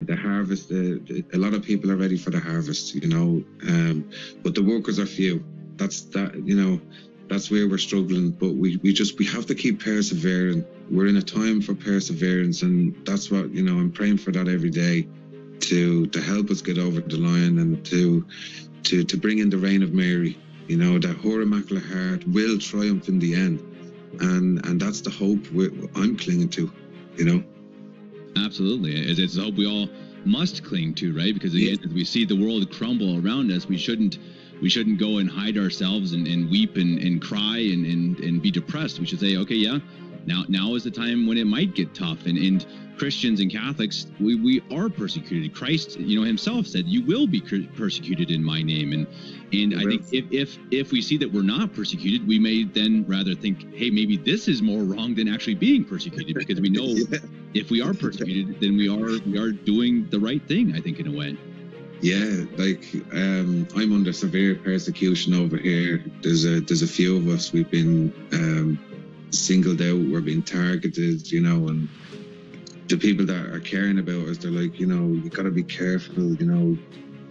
the harvest. A lot of people are ready for the harvest, you know, um, but the workers are few. That's that, you know, that's where we're struggling. But we, we just we have to keep persevering. We're in a time for perseverance, and that's what you know. I'm praying for that every day to to help us get over the line and to to to bring in the reign of Mary. You know that her immaculate heart will triumph in the end, and and that's the hope I'm clinging to. You know. Absolutely, it's, it's a hope we all must cling to, right? Because again, as we see the world crumble around us, we shouldn't we shouldn't go and hide ourselves and, and weep and, and cry and, and, and be depressed. We should say, okay, yeah, now now is the time when it might get tough. And, and Christians and Catholics, we, we are persecuted. Christ, you know, himself said, "You will be persecuted in my name." And and I think if if if we see that we're not persecuted, we may then rather think, "Hey, maybe this is more wrong than actually being persecuted," because we know yeah. if we are persecuted, then we are we are doing the right thing. I think in a way. Yeah, like um, I'm under severe persecution over here. There's a there's a few of us. We've been um, singled out. We're being targeted, you know, and the people that are caring about us, they're like, you know, you got to be careful, you know.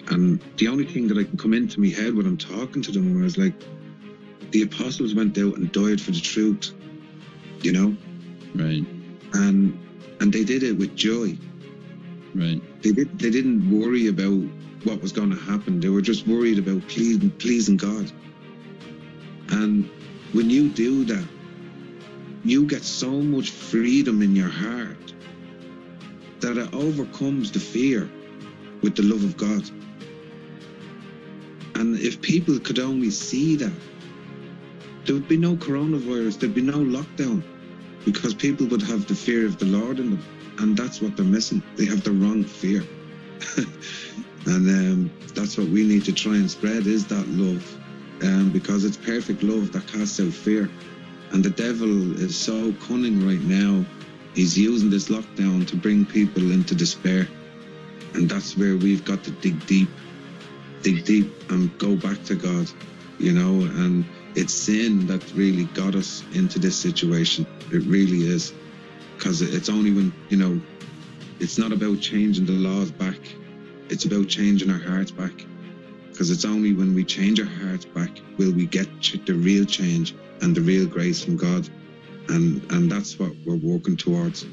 And the only thing that I can come into my head when I'm talking to them was like, the apostles went out and died for the truth, you know. Right. And and they did it with joy. Right. They did. They didn't worry about what was going to happen. They were just worried about pleasing, pleasing God. And when you do that, you get so much freedom in your heart that it overcomes the fear with the love of God. And if people could only see that, there would be no coronavirus, there'd be no lockdown, because people would have the fear of the Lord in them. And that's what they're missing. They have the wrong fear. and um, that's what we need to try and spread is that love. Um, because it's perfect love that casts out fear. And the devil is so cunning right now. He's using this lockdown to bring people into despair. And that's where we've got to dig deep, dig deep and go back to God, you know. And it's sin that really got us into this situation. It really is because it's only when you know it's not about changing the laws back it's about changing our hearts back because it's only when we change our hearts back will we get the real change and the real grace from god. And and that's what we're working towards